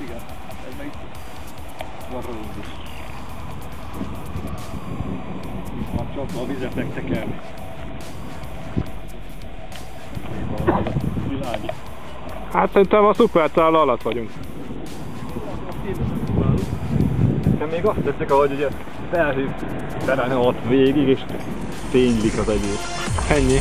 Igen, ez meg van rólunk is. A vizet nektek el. Hát szerintem a szupertál alatt vagyunk. De még azt tetszik, ahogy ugye felhív terelni ott végig, és fénylik az egész. Ennyi.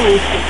move.